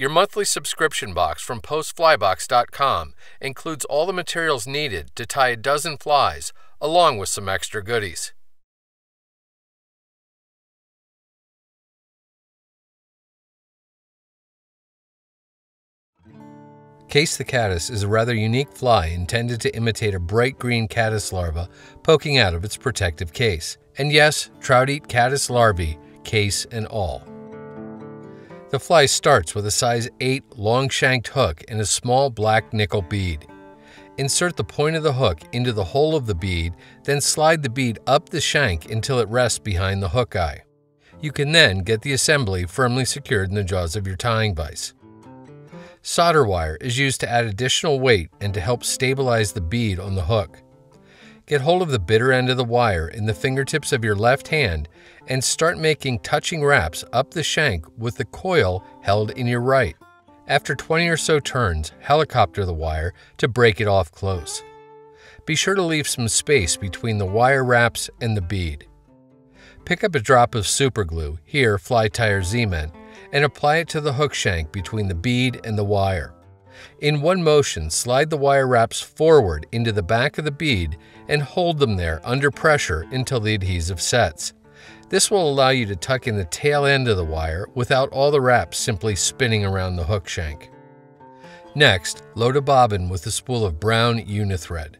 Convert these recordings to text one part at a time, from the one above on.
Your monthly subscription box from postflybox.com includes all the materials needed to tie a dozen flies, along with some extra goodies. Case the caddis is a rather unique fly intended to imitate a bright green caddis larva poking out of its protective case. And yes, trout eat caddis larvae, case and all. The fly starts with a size 8 long shanked hook and a small black nickel bead. Insert the point of the hook into the hole of the bead, then slide the bead up the shank until it rests behind the hook eye. You can then get the assembly firmly secured in the jaws of your tying vise. Solder wire is used to add additional weight and to help stabilize the bead on the hook. Get hold of the bitter end of the wire in the fingertips of your left hand and start making touching wraps up the shank with the coil held in your right. After 20 or so turns, helicopter the wire to break it off close. Be sure to leave some space between the wire wraps and the bead. Pick up a drop of superglue, here Fly Tire Z-Ment, and apply it to the hook shank between the bead and the wire. In one motion, slide the wire wraps forward into the back of the bead and hold them there under pressure until the adhesive sets. This will allow you to tuck in the tail end of the wire without all the wraps simply spinning around the hook shank. Next, load a bobbin with a spool of brown unithread.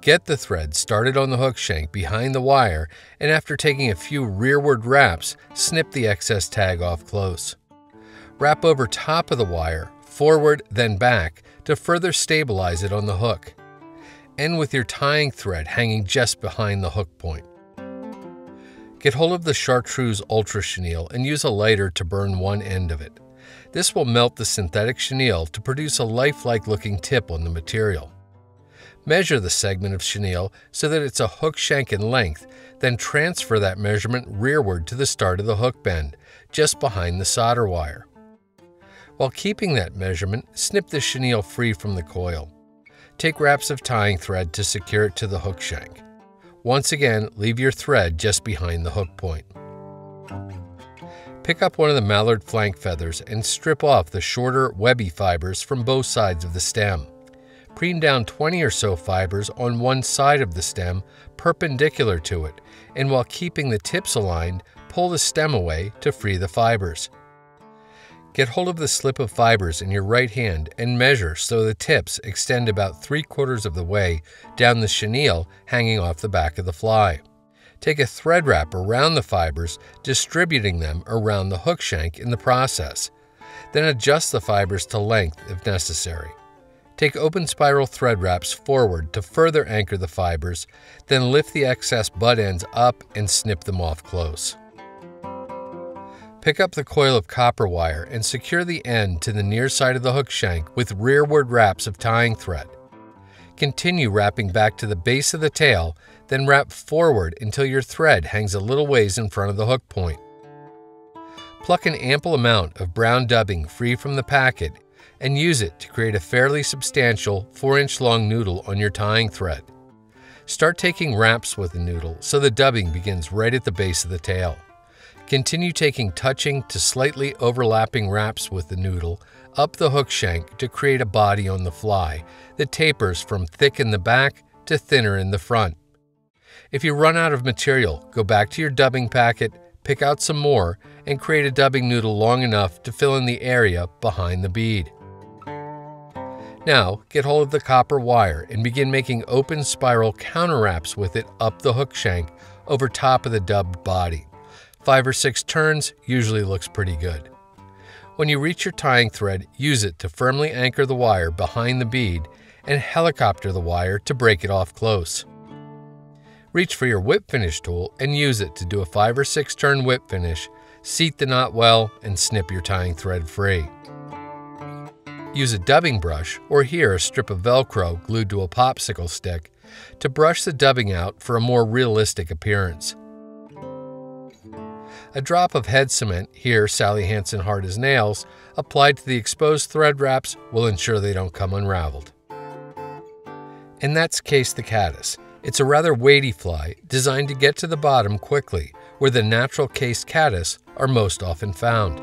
Get the thread started on the hook shank behind the wire, and after taking a few rearward wraps, snip the excess tag off close. Wrap over top of the wire, forward then back, to further stabilize it on the hook. End with your tying thread hanging just behind the hook point. Get hold of the Chartreuse Ultra Chenille and use a lighter to burn one end of it. This will melt the synthetic chenille to produce a lifelike looking tip on the material. Measure the segment of chenille so that it's a hook shank in length, then transfer that measurement rearward to the start of the hook bend, just behind the solder wire. While keeping that measurement, snip the chenille free from the coil. Take wraps of tying thread to secure it to the hook shank. Once again, leave your thread just behind the hook point. Pick up one of the mallard flank feathers and strip off the shorter, webby fibers from both sides of the stem. Preen down 20 or so fibers on one side of the stem, perpendicular to it, and while keeping the tips aligned, pull the stem away to free the fibers. Get hold of the slip of fibers in your right hand and measure so the tips extend about three quarters of the way down the chenille hanging off the back of the fly. Take a thread wrap around the fibers, distributing them around the hook shank in the process. Then adjust the fibers to length if necessary. Take open spiral thread wraps forward to further anchor the fibers, then lift the excess butt ends up and snip them off close. Pick up the coil of copper wire and secure the end to the near side of the hook shank with rearward wraps of tying thread. Continue wrapping back to the base of the tail, then wrap forward until your thread hangs a little ways in front of the hook point. Pluck an ample amount of brown dubbing free from the packet and use it to create a fairly substantial 4 inch long noodle on your tying thread. Start taking wraps with the noodle so the dubbing begins right at the base of the tail. Continue taking touching to slightly overlapping wraps with the noodle up the hook shank to create a body on the fly that tapers from thick in the back to thinner in the front. If you run out of material, go back to your dubbing packet, pick out some more, and create a dubbing noodle long enough to fill in the area behind the bead. Now, get hold of the copper wire and begin making open spiral counter wraps with it up the hook shank over top of the dubbed body. Five or six turns usually looks pretty good. When you reach your tying thread, use it to firmly anchor the wire behind the bead and helicopter the wire to break it off close. Reach for your whip finish tool and use it to do a 5 or 6 turn whip finish, seat the knot well, and snip your tying thread free. Use a dubbing brush, or here a strip of Velcro glued to a popsicle stick, to brush the dubbing out for a more realistic appearance. A drop of head cement, here Sally Hansen hard as nails, applied to the exposed thread wraps will ensure they don't come unraveled. And that's Case the Caddis. It's a rather weighty fly designed to get to the bottom quickly, where the natural case caddis are most often found.